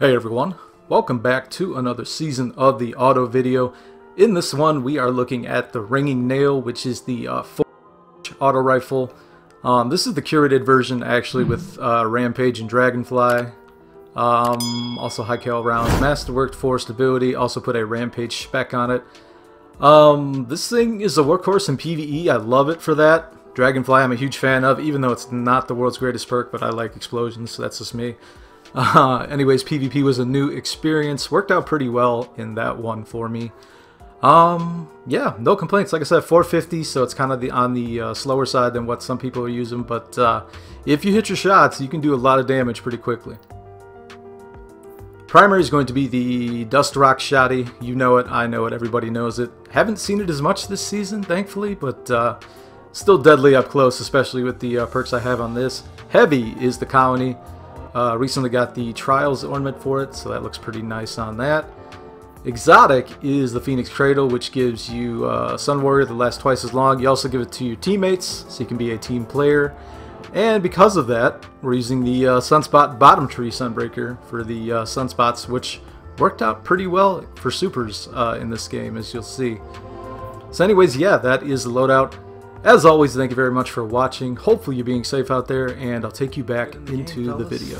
Hey everyone, welcome back to another season of the auto video. In this one we are looking at the Ringing Nail, which is the uh, auto rifle. Um, this is the curated version actually with uh, Rampage and Dragonfly. Um, also high cal rounds, masterworked for stability, also put a Rampage spec on it. Um, this thing is a workhorse in PvE, I love it for that. Dragonfly I'm a huge fan of, even though it's not the world's greatest perk, but I like explosions, so that's just me. Uh, anyways, PvP was a new experience. Worked out pretty well in that one for me. Um, yeah, no complaints. Like I said, 450, so it's kind of the on the uh, slower side than what some people are using. But uh, if you hit your shots, you can do a lot of damage pretty quickly. Primary is going to be the Dust Rock Shotty. You know it, I know it, everybody knows it. Haven't seen it as much this season, thankfully, but uh, still deadly up close, especially with the uh, perks I have on this. Heavy is the Colony. Uh, recently got the Trials ornament for it, so that looks pretty nice on that. Exotic is the Phoenix Cradle, which gives you uh, Sun Warrior that lasts twice as long. You also give it to your teammates, so you can be a team player. And because of that, we're using the uh, Sunspot Bottom Tree Sunbreaker for the uh, Sunspots, which worked out pretty well for supers uh, in this game, as you'll see. So anyways, yeah, that is the loadout. As always, thank you very much for watching. Hopefully you're being safe out there, and I'll take you back into the video.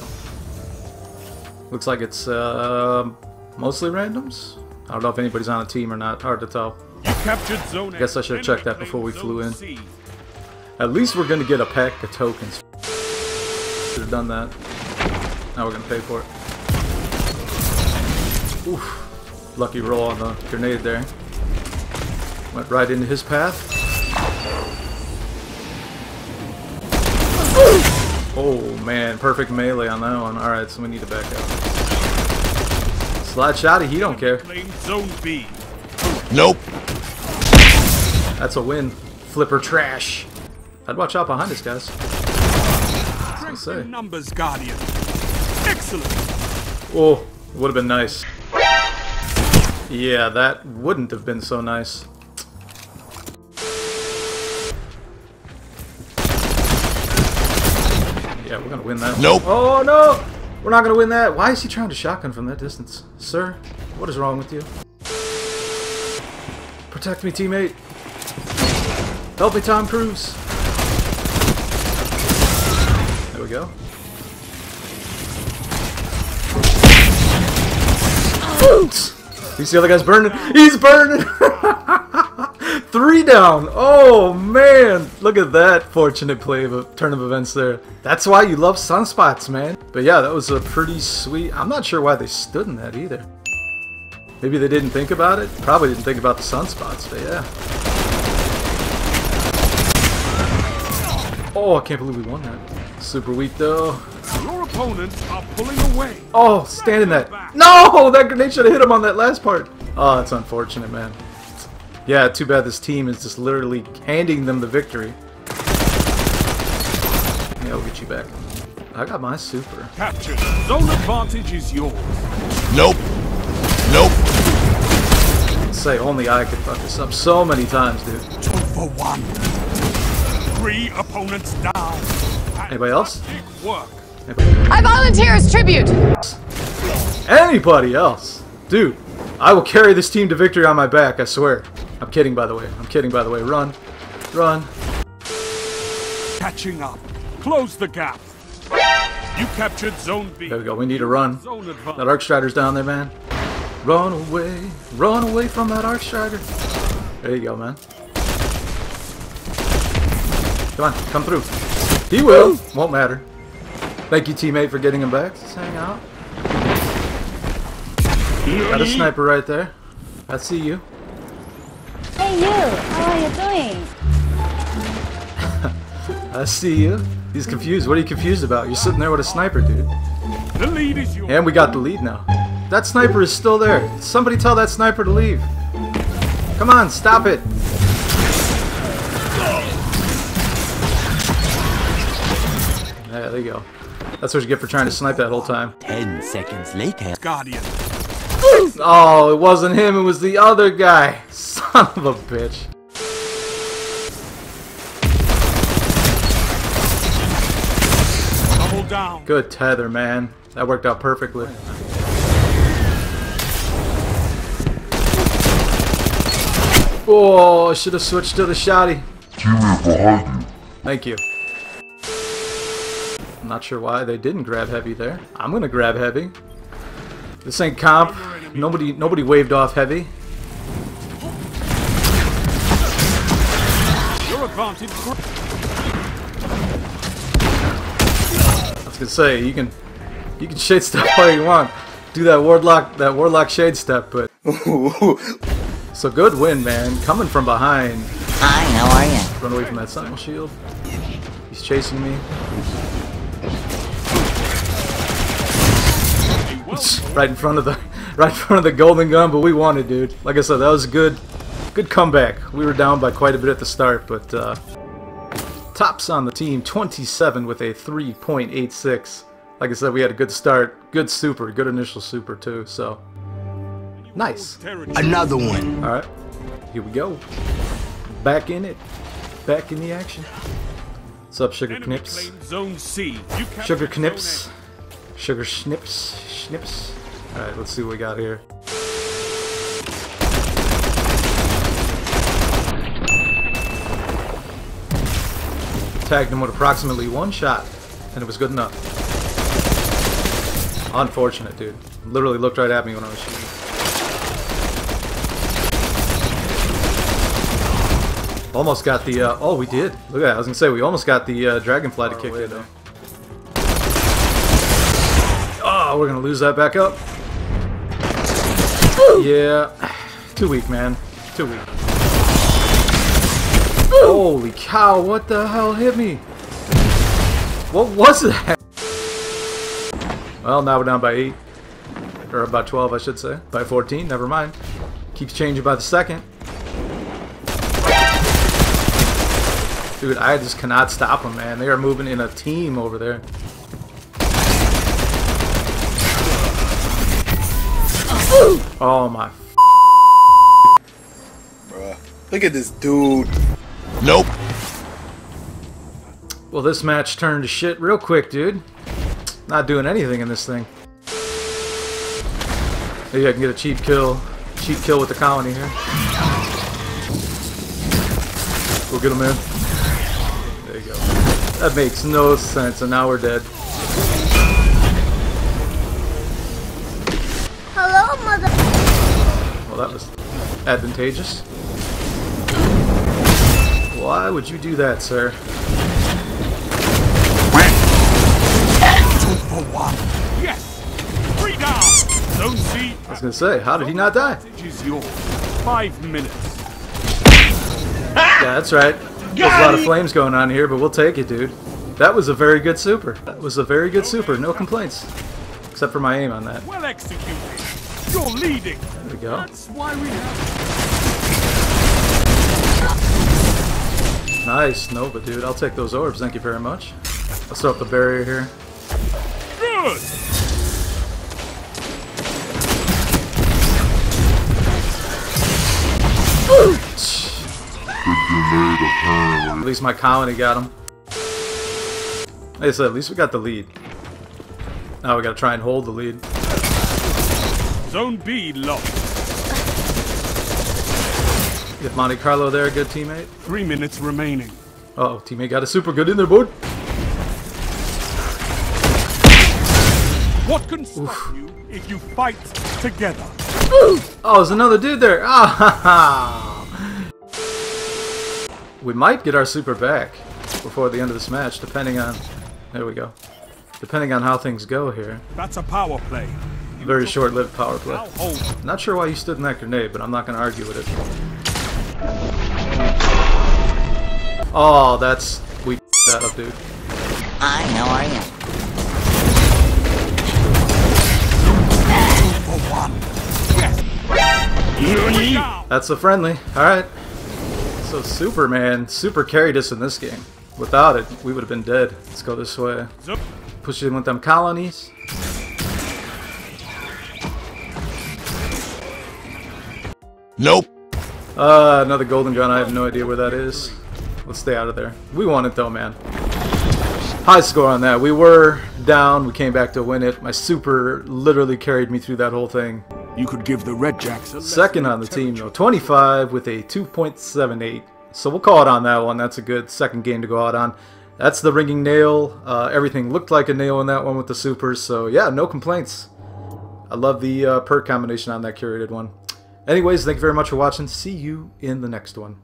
Looks like it's uh, mostly randoms. I don't know if anybody's on a team or not. Hard to tell. You captured zone I guess I should have checked that before we flew in. At least we're going to get a pack of tokens. Should have done that. Now we're going to pay for it. Oof. Lucky roll on the grenade there. Went right into his path. Oh man, perfect melee on that one. Alright, so we need to back out. Slide shotty, he don't care. Zone B. Nope. That's a win. Flipper trash. I'd watch out behind us, guys. Say. numbers, Guardian. Excellent. Oh, would have been nice. Yeah, that wouldn't have been so nice. Gonna win that. Nope. Oh no! We're not gonna win that. Why is he trying to shotgun from that distance? Sir, what is wrong with you? Protect me, teammate. Help me, Tom Cruise. There we go. You see the other guy's burning? He's burning! Three down! Oh man! Look at that fortunate play of a turn of events there. That's why you love sunspots, man. But yeah, that was a pretty sweet... I'm not sure why they stood in that either. Maybe they didn't think about it? Probably didn't think about the sunspots, but yeah. Oh, I can't believe we won that. Super weak though. Your opponents are pulling away. Oh, stand in that. No! That grenade should have hit him on that last part. Oh, that's unfortunate, man. Yeah, too bad this team is just literally handing them the victory. Yeah, I'll get you back. I got my super. Captured. Zone advantage is yours. Nope. Nope. Say only I could fuck this up so many times, dude. Two for one. Three opponents down. Anybody else? Fantastic work. I volunteer as tribute. Anybody else? Dude, I will carry this team to victory on my back, I swear. I'm kidding, by the way. I'm kidding, by the way. Run. Run. Catching up. Close the gap. You captured zone B. There we go. We need to run. That. Arc Strider's down there, man. Run away. Run away from that Arc Strider. There you go, man. Come on, come through. He will. Won't matter. Thank you, teammate, for getting him back. Let's hang out. Got a sniper right there. I see you. Hey you, how are you doing? I see you. He's confused. What are you confused about? You're sitting there with a sniper, dude. The lead is yours. And we got the lead now. That sniper is still there. Somebody tell that sniper to leave. Come on, stop it. Yeah, there you go. That's what you get for trying to snipe that whole time. Ten seconds later. Guardian. Oh, it wasn't him, it was the other guy. Son of a bitch. Double down. Good tether, man. That worked out perfectly. Oh, I should have switched to the shotty. You. Thank you. I'm not sure why they didn't grab heavy there. I'm gonna grab heavy. This ain't comp. Nobody nobody waved off heavy. Your advantage. I was gonna say you can you can shade step all you want. Do that warlock that warlock shade step, but so good win, man. Coming from behind. Hi, how are you? Run away from that sentinel shield. He's chasing me. right in front of the right in front of the golden gun, but we won it, dude. Like I said, that was good good comeback. We were down by quite a bit at the start, but uh, tops on the team 27 with a 3.86. Like I said, we had a good start, good super, good initial super too. So nice. Another one. All right, here we go. Back in it, back in the action. What's up, Sugar Enemy Knips? Zone C. Sugar Zone Knips. Sugar Snips. Snips. Alright, let's see what we got here. Tagged him with approximately one shot, and it was good enough. Unfortunate, dude. Literally looked right at me when I was shooting. Almost got the, uh, oh, we did. Look at that. I was gonna say, we almost got the uh, Dragonfly to kick it, though. Oh, we're gonna lose that back up. Yeah. Too weak, man. Too weak. Holy cow, what the hell hit me? What was that? Well, now we're down by 8. Or about 12, I should say. By 14, never mind. Keeps changing by the second. Dude, I just cannot stop them, man. They are moving in a team over there. Oh my. Bruh. Look at this dude. Nope. Well, this match turned to shit real quick, dude. Not doing anything in this thing. Maybe I can get a cheap kill. Cheap kill with the colony here. We'll get him in. There you go. That makes no sense, and now we're dead. Hello, mother. Well, that was advantageous. Why would you do that, sir? Yes! Three down! Zone C I was gonna say, how did he not die? is yours. Five minutes. Yeah, that's right. There's a lot of flames going on here, but we'll take it, dude. That was a very good super. That was a very good super. No complaints. Except for my aim on that. Well executed. You're leading. There we go. That's why we have Nice, Nova, dude. I'll take those orbs. Thank you very much. Let's throw up the barrier here. good. At least my colony got him. Like I said, at least we got the lead. Now we gotta try and hold the lead. Zone B locked. Get Monte Carlo there, good teammate. Three minutes remaining. Uh oh, teammate got a super good in there, bud. What can stop you if you fight together? Oh, there's another dude there. Ah, ha, ha. We might get our super back before the end of this match, depending on. There we go. Depending on how things go here. That's a power play. Very short-lived power play. Not sure why you stood in that grenade, but I'm not going to argue with it. Oh, that's we that up, dude. Hi, how are you? Three down. That's a friendly. All right. So Superman super carried us in this game. Without it, we would have been dead. Let's go this way. Zo- Push in with them colonies. Nope. Uh, another golden gun. I have no idea where that is. Let's stay out of there. We won it though, man. High score on that. We were down. We came back to win it. My super literally carried me through that whole thing. You could give the Red Jacks a Second on the team, though, 25 with a 2.78. So we'll call it on that one. That's a good second game to go out on. That's the ringing nail. Uh, everything looked like a nail in that one with the supers. So yeah, no complaints. I love the uh, perk combination on that curated one. Anyways, thank you very much for watching. See you in the next one.